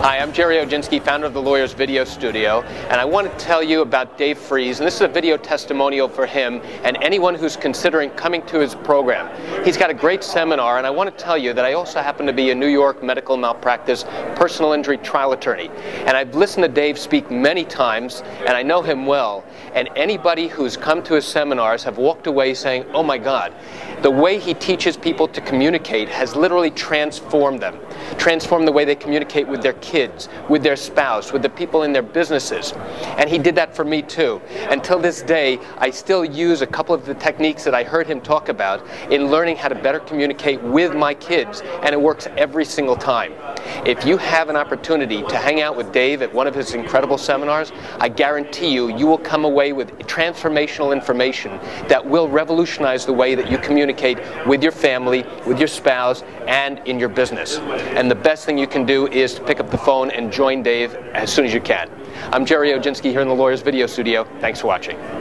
Hi, I'm Gerry Oginski, founder of the Lawyers Video Studio, and I want to tell you about Dave Frees, and this is a video testimonial for him and anyone who's considering coming to his program. He's got a great seminar, and I want to tell you that I also happen to be a New York medical malpractice personal injury trial attorney, and I've listened to Dave speak many times, and I know him well, and anybody who's come to his seminars have walked away saying, oh my God, the way he teaches people to communicate has literally transformed them, transformed the way they communicate with their kids, with their spouse, with the people in their businesses. And he did that for me too. Until this day, I still use a couple of the techniques that I heard him talk about in learning how to better communicate with my kids, and it works every single time. If you have an opportunity to hang out with Dave at one of his incredible seminars, I guarantee you, you will come away with transformational information that will revolutionize the way that you communicate with your family, with your spouse, and in your business. And the best thing you can do is to pick up the phone and join Dave as soon as you can. I'm Gerry Oginski here in the Lawyers Video Studio. Thanks for watching.